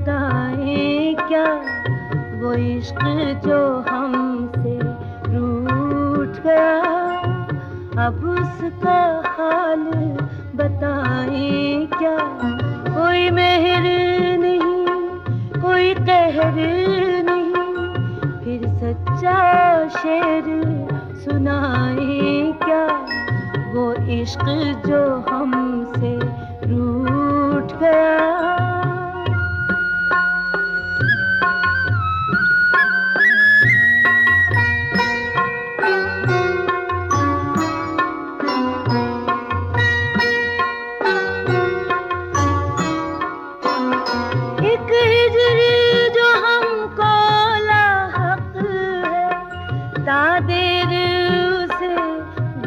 बताए क्या वो इश्क जो हमसे रूठ गया? अब उसका हाल बताए क्या? कोई मेहर नहीं, कोई कहर नहीं, फिर सच्चा शेर सुनाए क्या? वो इश्क जो हमसे रूठ गया।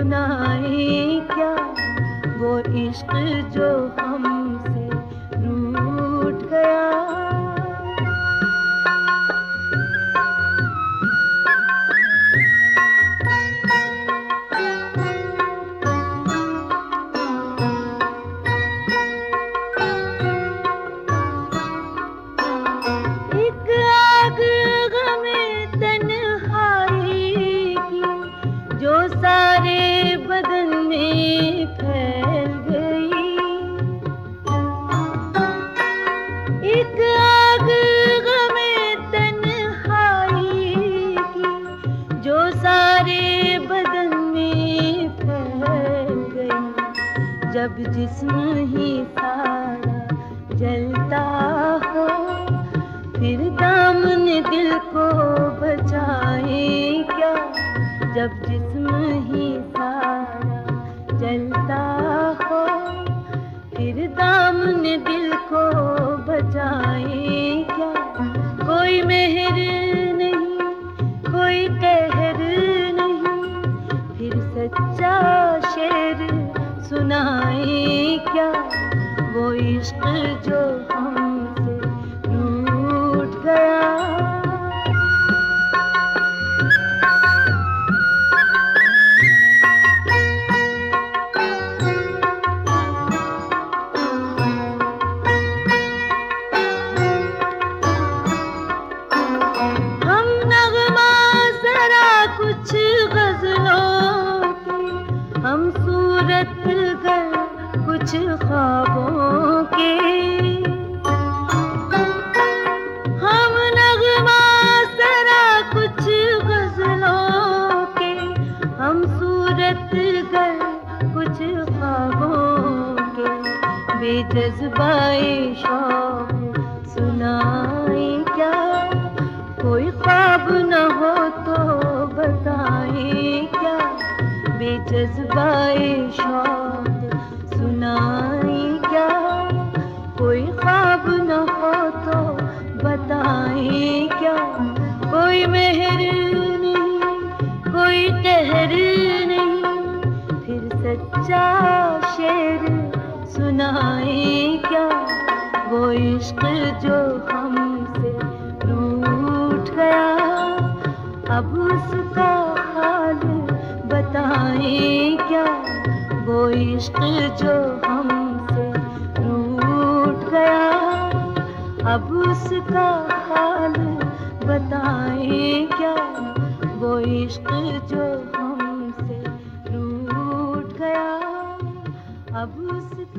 सुनाए क्या वो इश्क जो हमसे रूठ गया? जब जिस्म ही सारा जलता हो, फिर दामन दिल को बचाए क्या? जब जिस्म ही सारा जलता हो, फिर दामन दिल को बचाए क्या? कोई मेहर नहीं, कोई कहर नहीं, फिर सच्चा जो हमसे हम नगमा कुछ गजलों की हम सूरत कुछ ख्वाबों के। हम नगमा जरा कुछ गजलों के। हम सूरत कर कुछ ख्वाबों के। बेजज्बाए शौक सुनाए क्या? कोई ख्वाब न हो तो बताए क्या? बेजज्बाए शौक सुनाए क्या? वो इश्क जो हमसे रूठ गया। अब उसका हाल बताए क्या? वो इश्क जो हमसे रूठ गया। अब उसका हाल बताए क्या? वो इश्क जो हमसे रूठ गया। अब उसका